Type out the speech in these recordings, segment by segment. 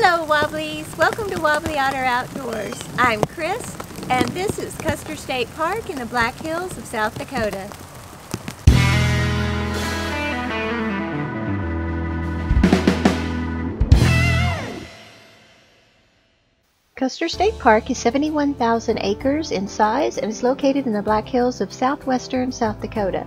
Hello Wobblies! Welcome to Wobbly Otter Outdoors. I'm Chris and this is Custer State Park in the Black Hills of South Dakota. Custer State Park is 71,000 acres in size and is located in the Black Hills of southwestern South Dakota.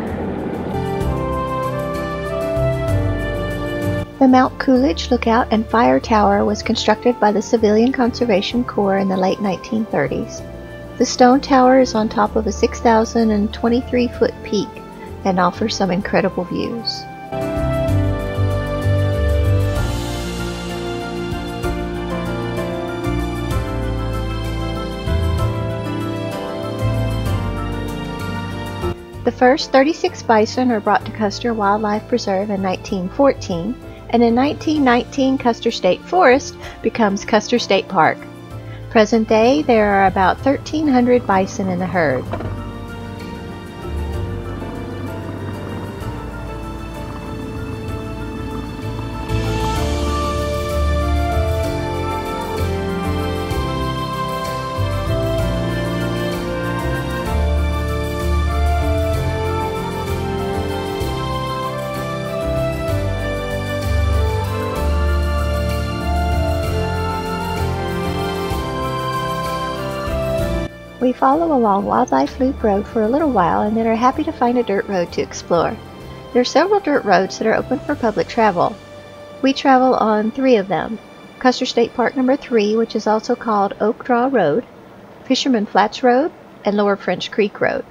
The Mount Coolidge Lookout and Fire Tower was constructed by the Civilian Conservation Corps in the late 1930s. The stone tower is on top of a 6,023 foot peak and offers some incredible views. The first 36 bison were brought to Custer Wildlife Preserve in 1914 and in 1919 Custer State Forest becomes Custer State Park. Present day, there are about 1,300 bison in the herd. We follow along Wildlife Loop Road for a little while and then are happy to find a dirt road to explore. There are several dirt roads that are open for public travel. We travel on three of them. Custer State Park number 3, which is also called Oak Draw Road, Fisherman Flats Road, and Lower French Creek Road.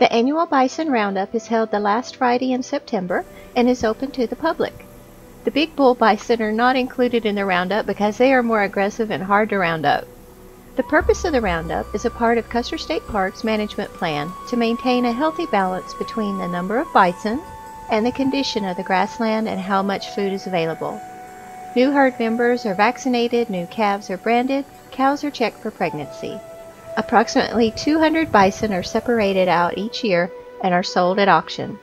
The annual Bison Roundup is held the last Friday in September and is open to the public. The big bull bison are not included in the roundup because they are more aggressive and hard to round up. The purpose of the roundup is a part of Custer State Park's management plan to maintain a healthy balance between the number of bison and the condition of the grassland and how much food is available. New herd members are vaccinated, new calves are branded, cows are checked for pregnancy. Approximately 200 bison are separated out each year and are sold at auction.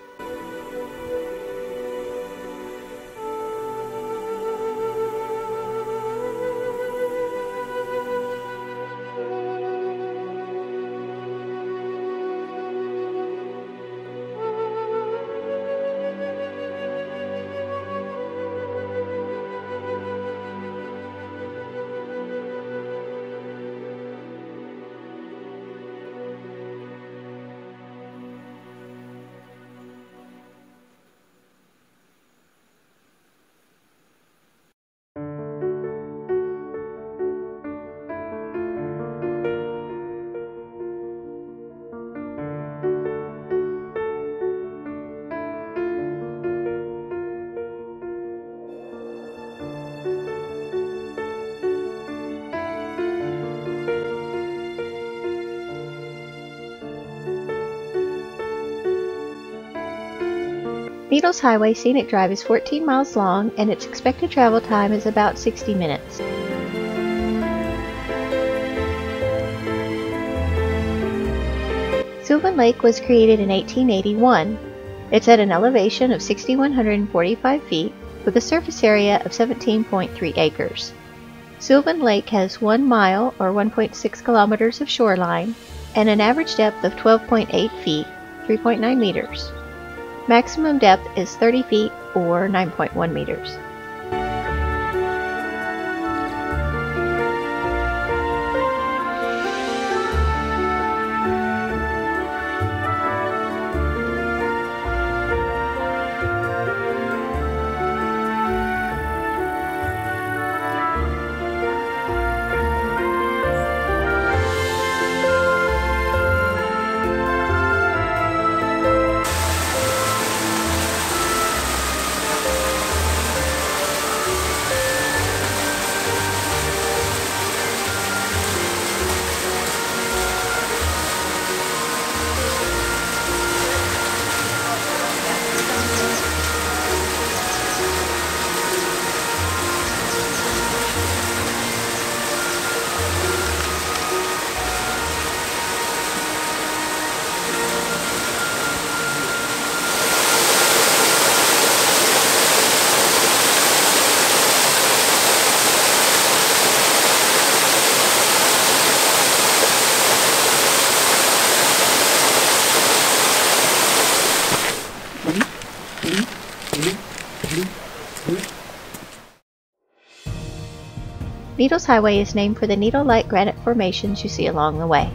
Needles Highway Scenic Drive is 14 miles long and its expected travel time is about 60 minutes. Sylvan Lake was created in 1881. It's at an elevation of 6,145 feet with a surface area of 17.3 acres. Sylvan Lake has 1 mile or 1.6 kilometers of shoreline and an average depth of 12.8 feet, 3.9 meters. Maximum depth is 30 feet or 9.1 meters. Needles Highway is named for the needle-like granite formations you see along the way.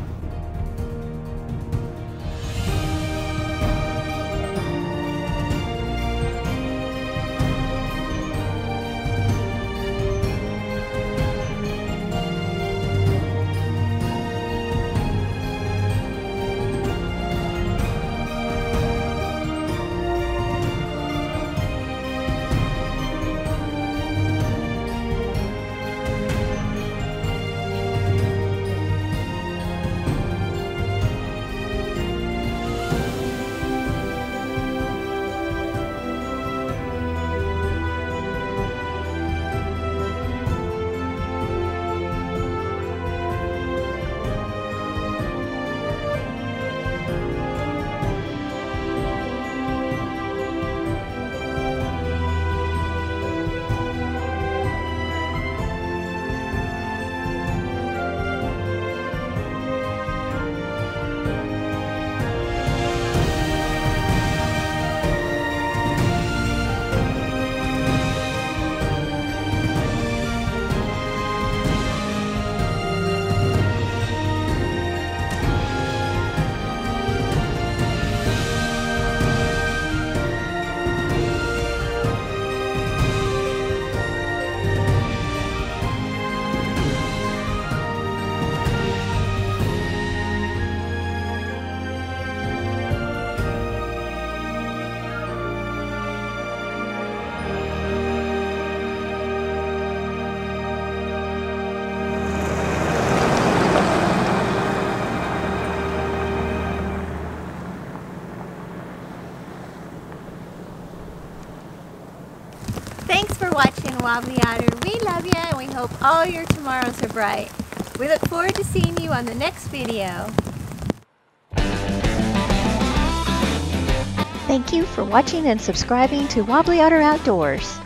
Thanks for watching Wobbly Otter. We love you and we hope all your tomorrows are bright. We look forward to seeing you on the next video. Thank you for watching and subscribing to Wobbly Otter Outdoors.